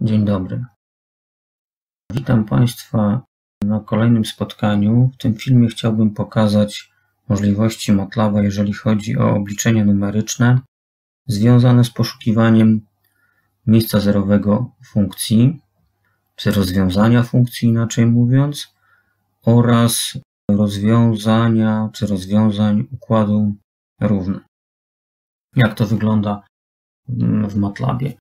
Dzień dobry. Witam Państwa na kolejnym spotkaniu. W tym filmie chciałbym pokazać możliwości MATLABa, jeżeli chodzi o obliczenia numeryczne związane z poszukiwaniem miejsca zerowego funkcji, czy rozwiązania funkcji inaczej mówiąc, oraz rozwiązania czy rozwiązań układu równy. Jak to wygląda w MATLABie?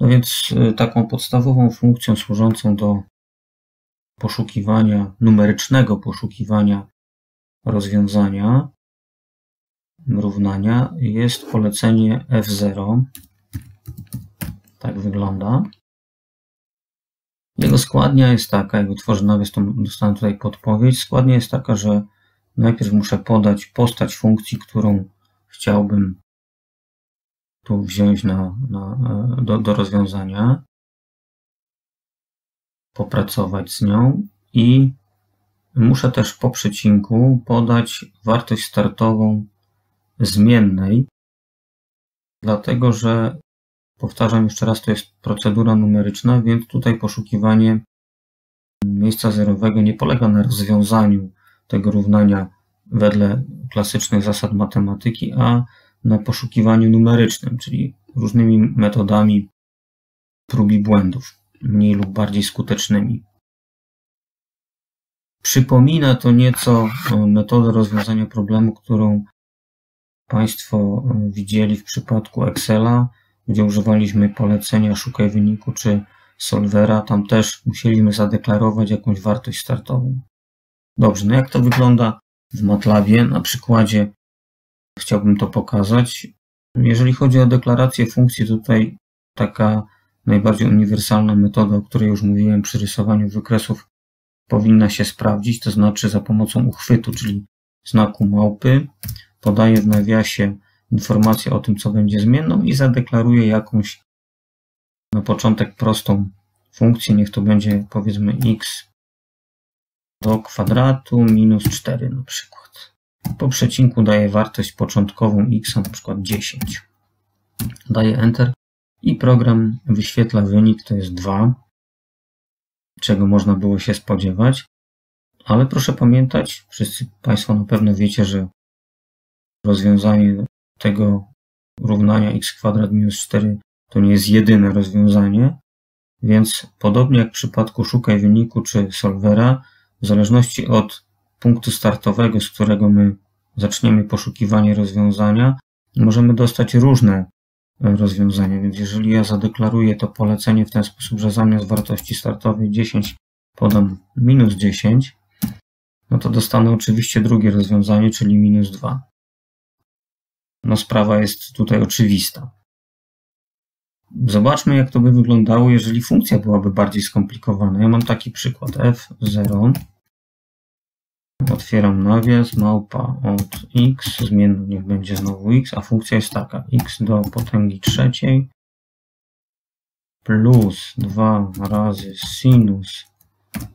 No więc y, taką podstawową funkcją służącą do poszukiwania, numerycznego poszukiwania rozwiązania równania jest polecenie F0. Tak wygląda. Jego składnia jest taka, jak utworzę nawias, to dostanę tutaj podpowiedź. Składnia jest taka, że najpierw muszę podać postać funkcji, którą chciałbym tu wziąć na, na, do, do rozwiązania, popracować z nią i muszę też po przecinku podać wartość startową zmiennej, dlatego że powtarzam jeszcze raz, to jest procedura numeryczna, więc tutaj poszukiwanie miejsca zerowego nie polega na rozwiązaniu tego równania wedle klasycznych zasad matematyki, a na poszukiwaniu numerycznym, czyli różnymi metodami prób i błędów, mniej lub bardziej skutecznymi. Przypomina to nieco metodę rozwiązania problemu, którą Państwo widzieli w przypadku Excela, gdzie używaliśmy polecenia szukaj wyniku czy solvera. Tam też musieliśmy zadeklarować jakąś wartość startową. Dobrze, no jak to wygląda w MATLABie? Na przykładzie chciałbym to pokazać. Jeżeli chodzi o deklarację funkcji, tutaj taka najbardziej uniwersalna metoda, o której już mówiłem przy rysowaniu wykresów, powinna się sprawdzić, to znaczy za pomocą uchwytu, czyli znaku małpy, podaję w nawiasie informację o tym, co będzie zmienną i zadeklaruję jakąś na początek prostą funkcję, niech to będzie powiedzmy x do kwadratu minus 4 na przykład. Po przecinku daję wartość początkową x, na przykład 10. Daję Enter i program wyświetla wynik, to jest 2, czego można było się spodziewać. Ale proszę pamiętać, wszyscy Państwo na pewno wiecie, że rozwiązanie tego równania x kwadrat minus 4 to nie jest jedyne rozwiązanie, więc podobnie jak w przypadku szukaj wyniku czy solvera, w zależności od punktu startowego, z którego my zaczniemy poszukiwanie rozwiązania, możemy dostać różne rozwiązania. Więc jeżeli ja zadeklaruję to polecenie w ten sposób, że zamiast wartości startowej 10 podam minus 10, no to dostanę oczywiście drugie rozwiązanie, czyli minus 2. No sprawa jest tutaj oczywista. Zobaczmy, jak to by wyglądało, jeżeli funkcja byłaby bardziej skomplikowana. Ja mam taki przykład f0 Otwieram nawias, małpa od x, zmienną niech będzie znowu x, a funkcja jest taka, x do potęgi trzeciej plus 2 razy sinus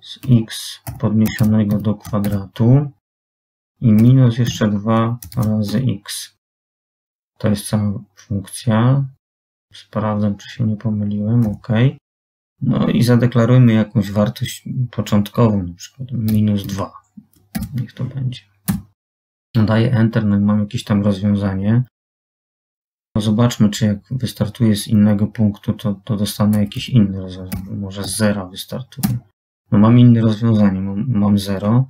z x podniesionego do kwadratu i minus jeszcze 2 razy x. To jest cała funkcja. Sprawdzam, czy się nie pomyliłem. OK. No i zadeklarujmy jakąś wartość początkową, na przykład minus 2. Niech to będzie. Daję Enter, no i mam jakieś tam rozwiązanie. No zobaczmy, czy jak wystartuję z innego punktu, to, to dostanę jakieś inne rozwiązanie. Może z zera wystartuję. No mam inne rozwiązanie, mam, mam 0.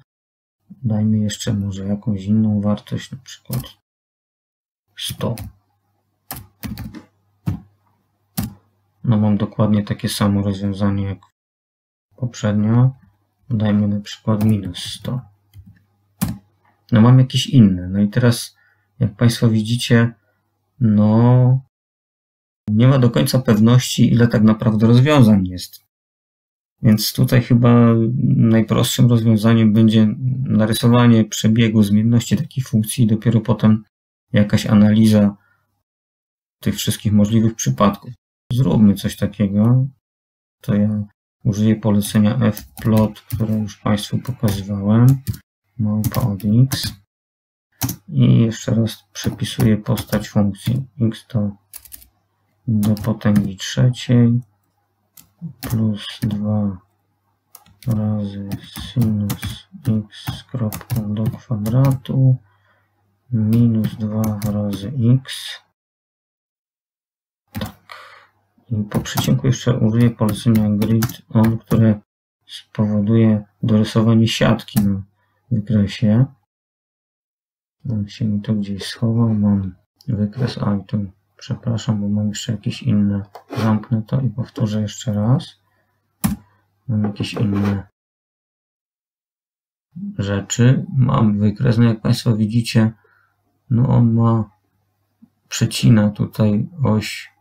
Dajmy jeszcze może jakąś inną wartość, na przykład 100. No mam dokładnie takie samo rozwiązanie jak poprzednio. Dajmy na przykład minus 100 no mam jakieś inne. No i teraz, jak Państwo widzicie, no nie ma do końca pewności, ile tak naprawdę rozwiązań jest. Więc tutaj chyba najprostszym rozwiązaniem będzie narysowanie przebiegu zmienności takiej funkcji i dopiero potem jakaś analiza tych wszystkich możliwych przypadków. Zróbmy coś takiego. To ja użyję polecenia fplot, które już Państwu pokazywałem małpa od x i jeszcze raz przepisuję postać funkcji x do, do potęgi trzeciej plus 2 razy sinus x kropką do kwadratu minus 2 razy x. Tak. I po przecinku jeszcze użyję polecenia grid on, które spowoduje dorysowanie siatki na wykresie. On się mi to gdzieś schował. Mam wykres, a i tu przepraszam, bo mam jeszcze jakieś inne. Zamknę to i powtórzę jeszcze raz. Mam jakieś inne rzeczy. Mam wykres, no jak Państwo widzicie, no on ma, przecina tutaj oś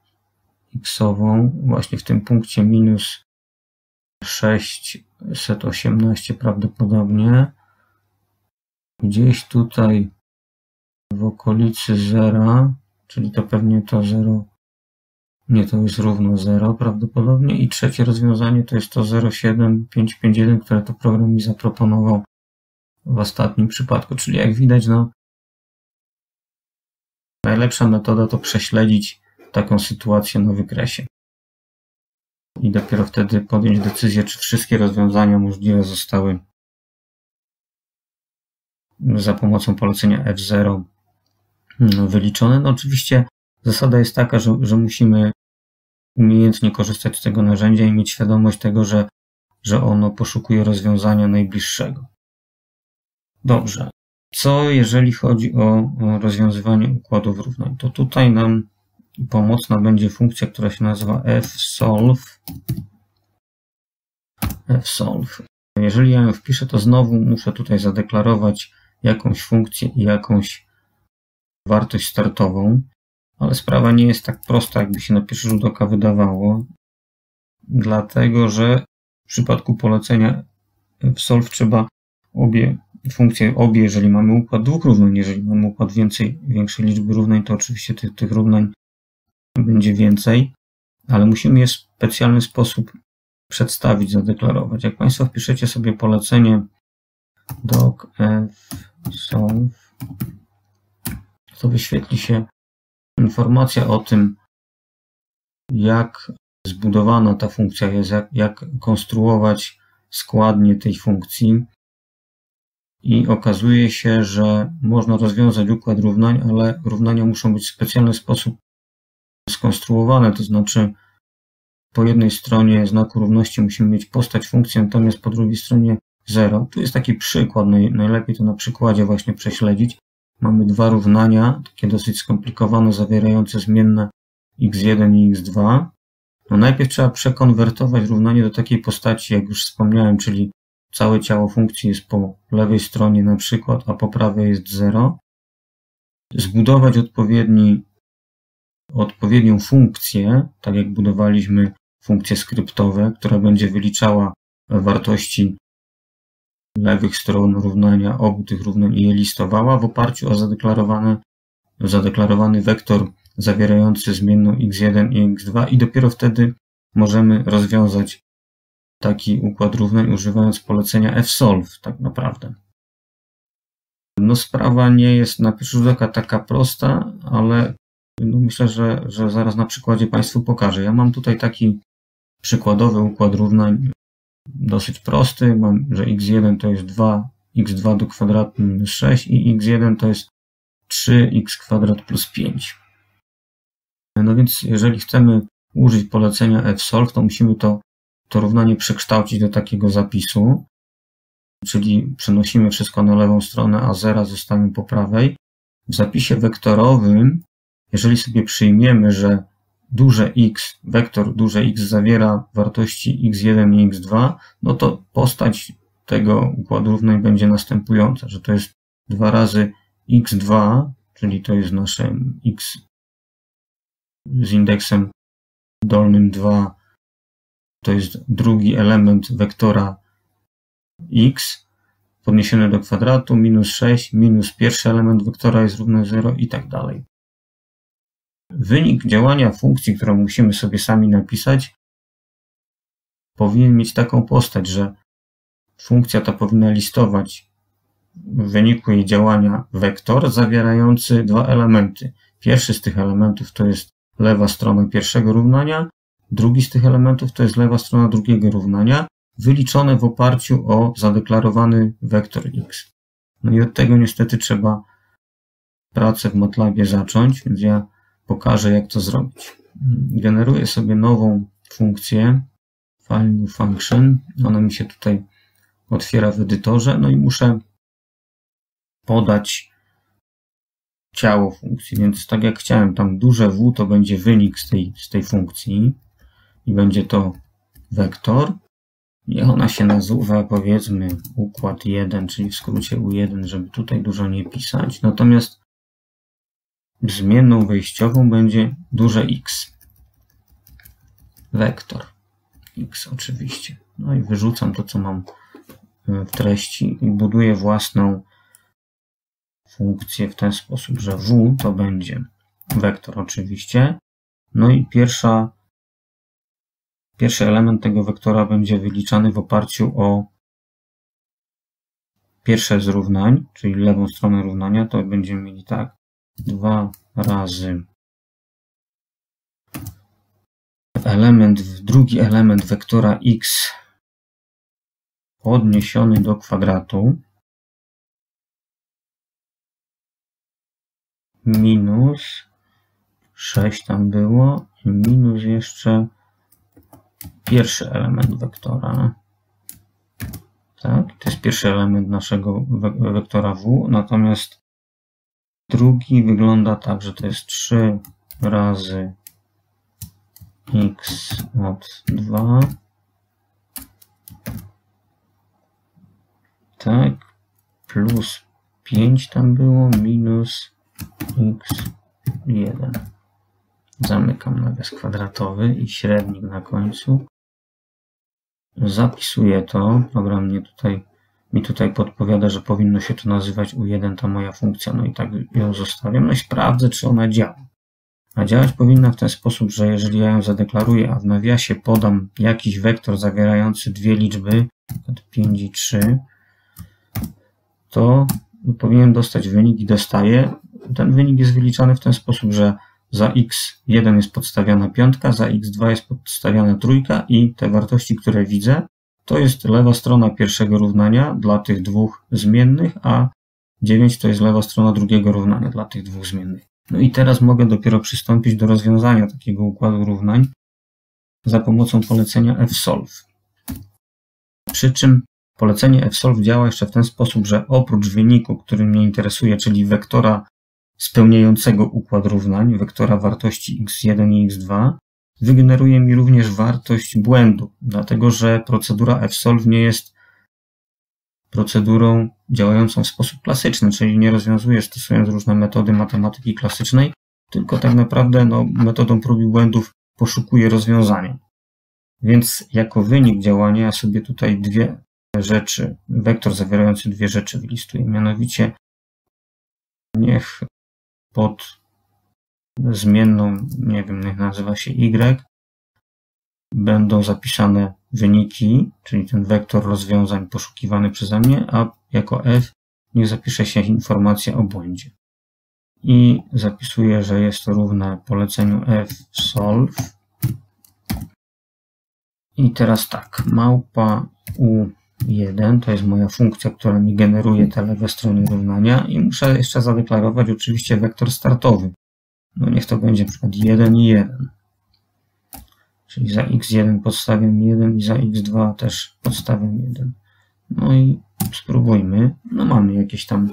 x-ową, właśnie w tym punkcie minus 618 prawdopodobnie. Gdzieś tutaj w okolicy zera, czyli to pewnie to 0, nie, to jest równo 0 prawdopodobnie. I trzecie rozwiązanie to jest to 07551, które to program mi zaproponował w ostatnim przypadku. Czyli jak widać, no, najlepsza metoda to prześledzić taką sytuację na wykresie. I dopiero wtedy podjąć decyzję, czy wszystkie rozwiązania możliwe zostały za pomocą polecenia F0 wyliczone. No oczywiście zasada jest taka, że, że musimy umiejętnie korzystać z tego narzędzia i mieć świadomość tego, że, że ono poszukuje rozwiązania najbliższego. Dobrze. Co jeżeli chodzi o, rozwiązywanie układów równań? To tutaj nam pomocna będzie funkcja, która się nazywa fsolve. fsolve. Jeżeli ja ją wpiszę, to znowu muszę tutaj zadeklarować jakąś funkcję i jakąś wartość startową, ale sprawa nie jest tak prosta, jakby się na pierwszy rzut oka wydawało, dlatego że w przypadku polecenia fsolve trzeba obie funkcje, obie, jeżeli mamy układ dwóch równań, jeżeli mamy układ więcej, większej liczby równań, to oczywiście tych, tych równań będzie więcej, ale musimy je w specjalny sposób przedstawić, zadeklarować. Jak Państwo wpiszecie sobie polecenie doc f solve, to wyświetli się informacja o tym, jak zbudowana ta funkcja jest, jak, jak konstruować składnie tej funkcji. I okazuje się, że można rozwiązać układ równań, ale równania muszą być w specjalny sposób skonstruowane, to znaczy po jednej stronie znaku równości musimy mieć postać funkcji, natomiast po drugiej stronie 0. Tu jest taki przykład, najlepiej to na przykładzie właśnie prześledzić. Mamy dwa równania, takie dosyć skomplikowane, zawierające zmienne x1 i x2. No najpierw trzeba przekonwertować równanie do takiej postaci, jak już wspomniałem, czyli całe ciało funkcji jest po lewej stronie na przykład, a po prawej jest 0. Zbudować odpowiedni odpowiednią funkcję, tak jak budowaliśmy funkcje skryptowe, która będzie wyliczała wartości lewych stron równania obu tych równań i je listowała w oparciu o zadeklarowany, zadeklarowany wektor zawierający zmienną x1 i x2 i dopiero wtedy możemy rozwiązać taki układ równań używając polecenia fsolve tak naprawdę. No sprawa nie jest na pierwszy rzut oka taka prosta, ale no myślę, że, że zaraz na przykładzie Państwu pokażę. Ja mam tutaj taki przykładowy układ równań dosyć prosty. Mam, że x1 to jest 2, x2 do kwadratu minus 6 i x1 to jest 3x kwadrat plus 5. No więc jeżeli chcemy użyć polecenia fsolve, to musimy to, to równanie przekształcić do takiego zapisu, czyli przenosimy wszystko na lewą stronę, a zera zostawiamy po prawej. W zapisie wektorowym jeżeli sobie przyjmiemy, że duże x, wektor duże x zawiera wartości x1 i x2, no to postać tego układu równań będzie następująca, że to jest 2 razy x2, czyli to jest nasze x z indeksem dolnym 2, to jest drugi element wektora x podniesiony do kwadratu, minus 6, minus pierwszy element wektora jest równy 0 i tak dalej. Wynik działania funkcji, którą musimy sobie sami napisać, powinien mieć taką postać, że funkcja ta powinna listować w wyniku jej działania wektor zawierający dwa elementy. Pierwszy z tych elementów to jest lewa strona pierwszego równania, drugi z tych elementów to jest lewa strona drugiego równania, wyliczone w oparciu o zadeklarowany wektor x. No i od tego niestety trzeba pracę w MATLABie zacząć, więc ja pokażę jak to zrobić. Generuję sobie nową funkcję file new function. Ona mi się tutaj otwiera w edytorze, no i muszę podać ciało funkcji, więc tak jak chciałem, tam duże W to będzie wynik z tej, z tej funkcji i będzie to wektor. Niech ona się nazywa powiedzmy układ 1, czyli w skrócie U1, żeby tutaj dużo nie pisać. Natomiast zmienną wyjściową będzie duże X. Wektor X oczywiście. No i wyrzucam to, co mam e, w treści i buduję własną funkcję w ten sposób, że W to będzie wektor oczywiście. No i pierwsza, pierwszy element tego wektora będzie wyliczany w oparciu o pierwsze z równań, czyli lewą stronę równania, to będziemy mieli tak 2 razy element, drugi element wektora x podniesiony do kwadratu minus 6 tam było i minus jeszcze pierwszy element wektora. Tak, to jest pierwszy element naszego wektora w, natomiast drugi wygląda tak, że to jest 3 razy x od 2 tak plus 5 tam było minus x1. Zamykam nawias kwadratowy i średnik na końcu. Zapisuję to. Program mnie tutaj, mi tutaj podpowiada, że powinno się to nazywać U1, ta moja funkcja. No i tak ją zostawiam. No i sprawdzę, czy ona działa. A działać powinna w ten sposób, że jeżeli ja ją zadeklaruję, a w nawiasie podam jakiś wektor zawierający dwie liczby, np. 5 i 3, to powinien dostać wynik i dostaję ten wynik jest wyliczany w ten sposób, że za x1 jest podstawiana piątka, za x2 jest podstawiana trójka i te wartości, które widzę, to jest lewa strona pierwszego równania dla tych dwóch zmiennych, a 9 to jest lewa strona drugiego równania dla tych dwóch zmiennych. No i teraz mogę dopiero przystąpić do rozwiązania takiego układu równań za pomocą polecenia fsolve. Przy czym polecenie fsolve działa jeszcze w ten sposób, że oprócz wyniku, który mnie interesuje, czyli wektora spełniającego układ równań, wektora wartości x1 i x2, wygeneruje mi również wartość błędu, dlatego że procedura fsolve nie jest procedurą działającą w sposób klasyczny, czyli nie rozwiązuje stosując różne metody matematyki klasycznej, tylko tak naprawdę no, metodą prób i błędów poszukuje rozwiązania. Więc jako wynik działania ja sobie tutaj dwie rzeczy, wektor zawierający dwie rzeczy wylistuję, mianowicie niech pod zmienną, nie wiem, niech nazywa się y, będą zapisane wyniki, czyli ten wektor rozwiązań poszukiwany przeze mnie, a jako f niech zapisze się informacja o błędzie. I zapisuję, że jest to równe poleceniu f solve. I teraz tak, małpa u 1 to jest moja funkcja, która mi generuje te lewe strony równania i muszę jeszcze zadeklarować oczywiście wektor startowy. No niech to będzie na przykład 1 i 1. Czyli za x1 podstawiam 1 i za x2 też podstawiam 1. No i spróbujmy. No mamy jakieś tam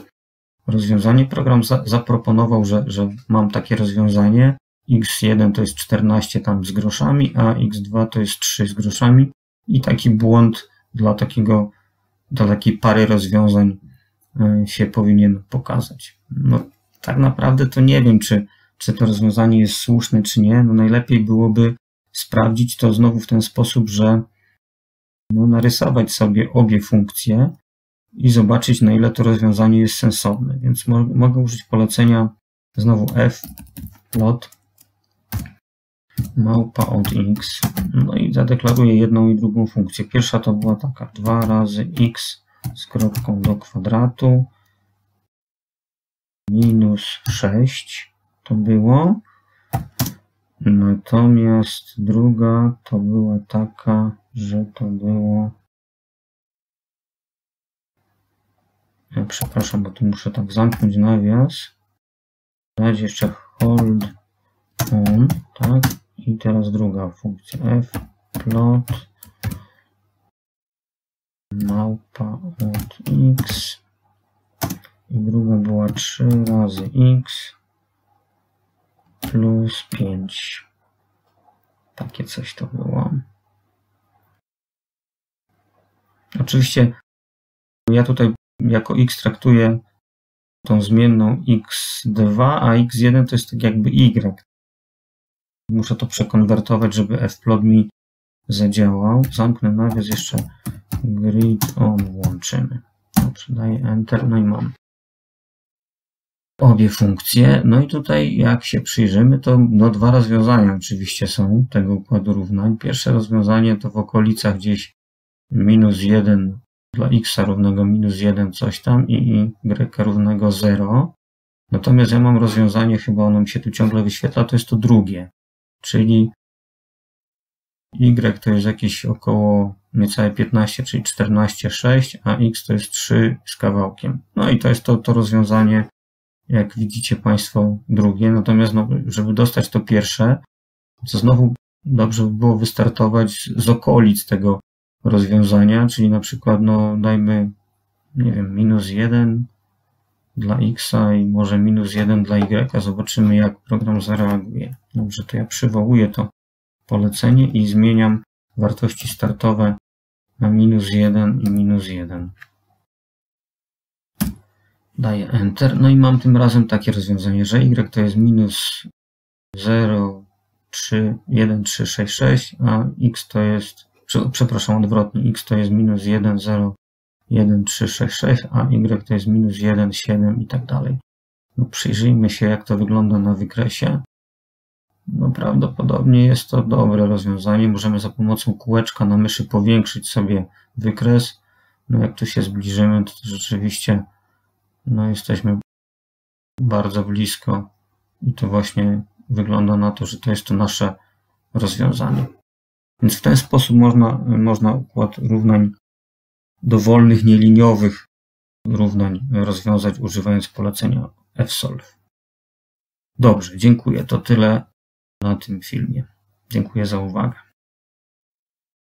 rozwiązanie. Program za, zaproponował, że, że mam takie rozwiązanie. x1 to jest 14 tam z groszami, a x2 to jest 3 z groszami i taki błąd dla takiego, dla takiej pary rozwiązań e, się powinien pokazać. No, tak naprawdę to nie wiem, czy, czy to rozwiązanie jest słuszne, czy nie. No, najlepiej byłoby sprawdzić to znowu w ten sposób, że no, narysować sobie obie funkcje i zobaczyć, na ile to rozwiązanie jest sensowne. Więc mo mogę użyć polecenia znowu f plot małpa od x. No i zadeklaruję jedną i drugą funkcję. Pierwsza to była taka 2 razy x z kropką do kwadratu minus 6 to było. Natomiast druga to była taka, że to było. Ja przepraszam, bo tu muszę tak zamknąć nawias. Dać jeszcze hold on, tak? I teraz druga funkcja f plot małpa od x i druga była 3 razy x plus 5. Takie coś to było. Oczywiście ja tutaj jako x traktuję tą zmienną x2, a x1 to jest tak jakby y. Muszę to przekonwertować, żeby fplot mi zadziałał. Zamknę nawias, jeszcze grid on włączymy. Dobrze, daję enter, no i mam obie funkcje. No i tutaj jak się przyjrzymy, to no, dwa rozwiązania oczywiście są tego układu równań. Pierwsze rozwiązanie to w okolicach gdzieś minus 1 dla x równego minus 1 coś tam i y równego 0. Natomiast ja mam rozwiązanie, chyba ono mi się tu ciągle wyświetla, to jest to drugie, czyli y to jest jakieś około niecałe 15, czyli 14,6, a x to jest 3 z kawałkiem. No i to jest to, to rozwiązanie, jak widzicie Państwo, drugie. Natomiast, no, żeby dostać to pierwsze, to znowu dobrze by było wystartować z okolic tego rozwiązania, czyli na przykład, no, dajmy, nie wiem, minus 1 dla x i może minus 1 dla y. Zobaczymy, jak program zareaguje. Dobrze, to ja przywołuję to polecenie i zmieniam wartości startowe na minus 1 i minus 1. Daję Enter. No i mam tym razem takie rozwiązanie, że y to jest minus 0, 3, 1, 3, 6, 6, a x to jest, przepraszam, odwrotnie, x to jest minus 1, 0, 1, 3, 6, 6, a y to jest minus 1, 7 i tak dalej. No przyjrzyjmy się, jak to wygląda na wykresie. No prawdopodobnie jest to dobre rozwiązanie. Możemy za pomocą kółeczka na myszy powiększyć sobie wykres. No jak tu się zbliżymy, to rzeczywiście no jesteśmy bardzo blisko i to właśnie wygląda na to, że to jest to nasze rozwiązanie. Więc w ten sposób można, można układ równań dowolnych, nieliniowych równań rozwiązać używając polecenia fsolve. Dobrze, dziękuję. To tyle na tym filmie. Dziękuję za uwagę.